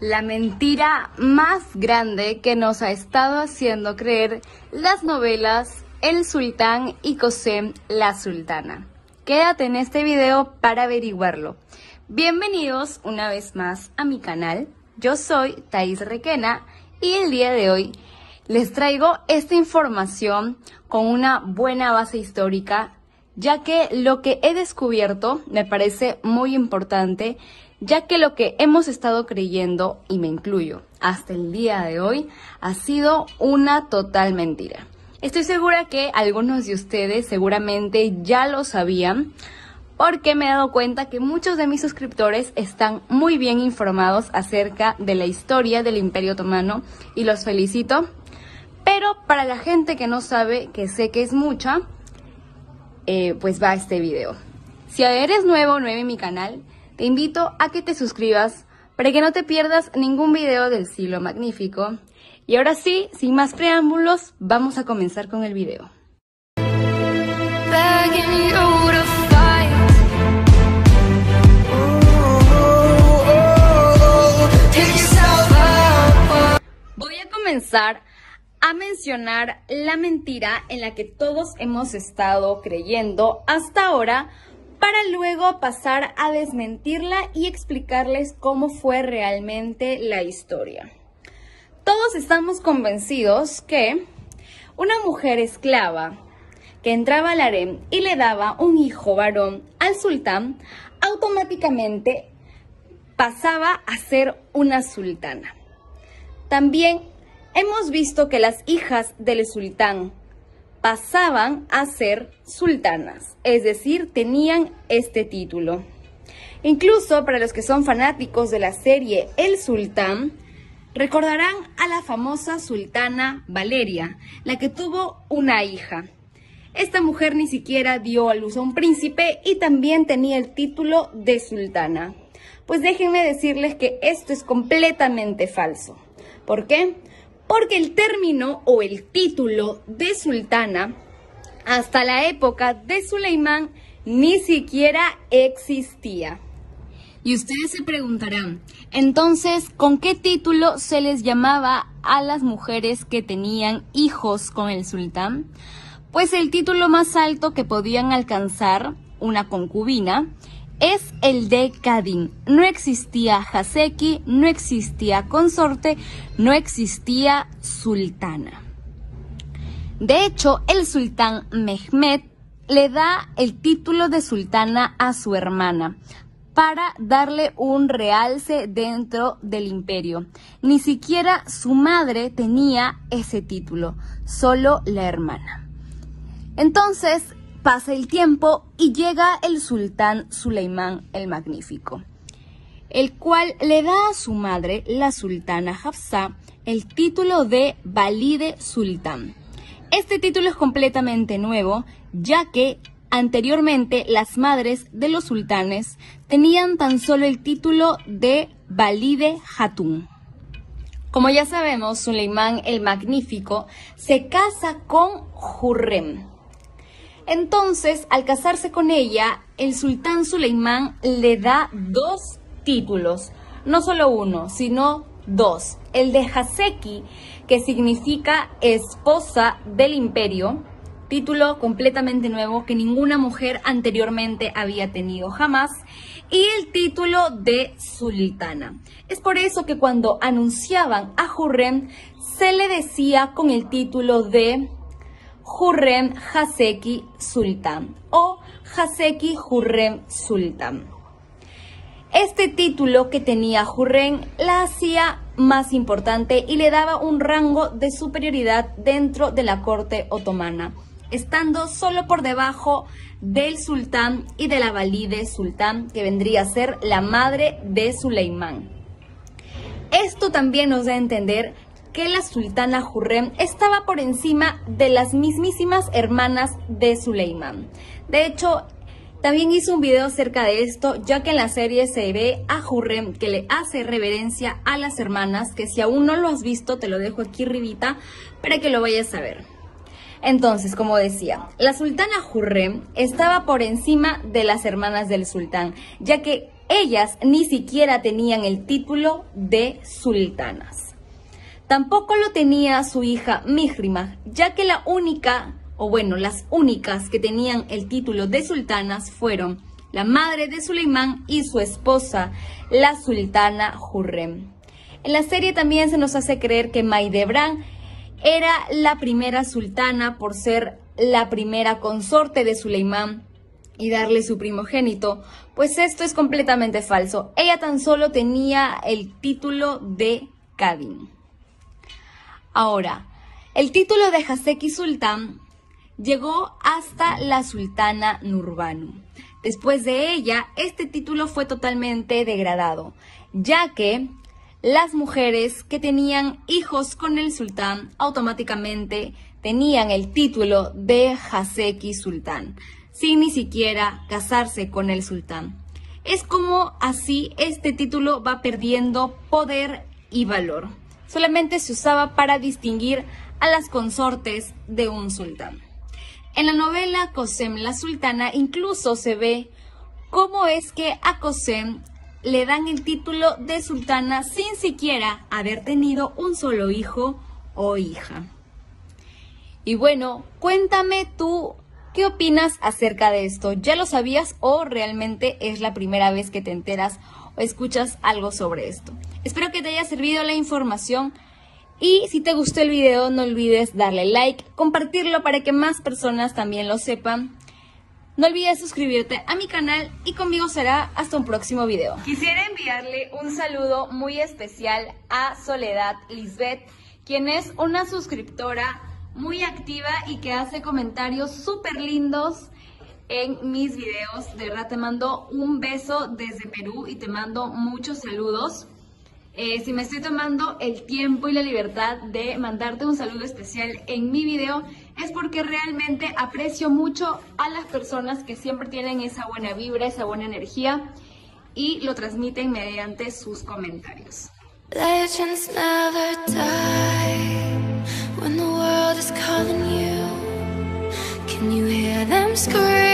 la mentira más grande que nos ha estado haciendo creer las novelas El Sultán y Cosem la Sultana. Quédate en este video para averiguarlo. Bienvenidos una vez más a mi canal. Yo soy Thais Requena y el día de hoy les traigo esta información con una buena base histórica, ya que lo que he descubierto me parece muy importante ya que lo que hemos estado creyendo, y me incluyo, hasta el día de hoy, ha sido una total mentira. Estoy segura que algunos de ustedes seguramente ya lo sabían, porque me he dado cuenta que muchos de mis suscriptores están muy bien informados acerca de la historia del Imperio Otomano y los felicito. Pero para la gente que no sabe, que sé que es mucha, eh, pues va este video. Si eres nuevo o nueve en mi canal, te invito a que te suscribas para que no te pierdas ningún video del siglo magnífico. Y ahora sí, sin más preámbulos, vamos a comenzar con el video. Voy a comenzar mencionar la mentira en la que todos hemos estado creyendo hasta ahora para luego pasar a desmentirla y explicarles cómo fue realmente la historia. Todos estamos convencidos que una mujer esclava que entraba al harem y le daba un hijo varón al sultán, automáticamente pasaba a ser una sultana. También hemos visto que las hijas del sultán pasaban a ser sultanas, es decir, tenían este título. Incluso para los que son fanáticos de la serie El Sultán, recordarán a la famosa sultana Valeria, la que tuvo una hija. Esta mujer ni siquiera dio a luz a un príncipe y también tenía el título de sultana. Pues déjenme decirles que esto es completamente falso. ¿Por qué? Porque el término o el título de sultana hasta la época de Suleimán ni siquiera existía. Y ustedes se preguntarán, entonces, ¿con qué título se les llamaba a las mujeres que tenían hijos con el sultán? Pues el título más alto que podían alcanzar, una concubina, es el de Kadin. No existía Haseki, no existía consorte, no existía sultana. De hecho, el sultán Mehmed le da el título de sultana a su hermana para darle un realce dentro del imperio. Ni siquiera su madre tenía ese título, solo la hermana. Entonces, Pasa el tiempo y llega el sultán Suleimán el Magnífico, el cual le da a su madre, la sultana Hafsa, el título de Valide Sultán. Este título es completamente nuevo, ya que anteriormente las madres de los sultanes tenían tan solo el título de Valide Hatun. Como ya sabemos, Suleimán el Magnífico se casa con Hurrem, entonces, al casarse con ella, el sultán Suleimán le da dos títulos, no solo uno, sino dos. El de Haseki, que significa esposa del imperio, título completamente nuevo que ninguna mujer anteriormente había tenido jamás, y el título de sultana. Es por eso que cuando anunciaban a Hurrem se le decía con el título de Hurrem Haseki Sultan o Haseki Hurrem Sultan. Este título que tenía Hurrem la hacía más importante y le daba un rango de superioridad dentro de la corte otomana, estando solo por debajo del sultán y de la valide sultán, que vendría a ser la madre de Suleimán. Esto también nos da a entender que la sultana Hurrem estaba por encima de las mismísimas hermanas de Suleiman. De hecho, también hice un video acerca de esto, ya que en la serie se ve a Hurrem que le hace reverencia a las hermanas, que si aún no lo has visto, te lo dejo aquí arribita para que lo vayas a ver. Entonces, como decía, la sultana Hurrem estaba por encima de las hermanas del sultán, ya que ellas ni siquiera tenían el título de sultanas. Tampoco lo tenía su hija Mihrima, ya que la única, o bueno, las únicas que tenían el título de sultanas fueron la madre de Suleimán y su esposa, la sultana Hurrem. En la serie también se nos hace creer que Maidebran era la primera sultana por ser la primera consorte de Suleimán y darle su primogénito, pues esto es completamente falso. Ella tan solo tenía el título de Kadin. Ahora, el título de Haseki Sultán llegó hasta la sultana Nurbanu. Después de ella, este título fue totalmente degradado, ya que las mujeres que tenían hijos con el sultán automáticamente tenían el título de Haseki Sultán, sin ni siquiera casarse con el sultán. Es como así este título va perdiendo poder y valor. Solamente se usaba para distinguir a las consortes de un sultán. En la novela Cosem la Sultana incluso se ve cómo es que a Cosem le dan el título de sultana sin siquiera haber tenido un solo hijo o hija. Y bueno, cuéntame tú, ¿qué opinas acerca de esto? ¿Ya lo sabías o realmente es la primera vez que te enteras o escuchas algo sobre esto? Espero que te haya servido la información y si te gustó el video no olvides darle like, compartirlo para que más personas también lo sepan. No olvides suscribirte a mi canal y conmigo será hasta un próximo video. Quisiera enviarle un saludo muy especial a Soledad Lisbeth, quien es una suscriptora muy activa y que hace comentarios súper lindos en mis videos. De verdad te mando un beso desde Perú y te mando muchos saludos. Eh, si me estoy tomando el tiempo y la libertad de mandarte un saludo especial en mi video, es porque realmente aprecio mucho a las personas que siempre tienen esa buena vibra, esa buena energía y lo transmiten mediante sus comentarios. Can you hear them scream?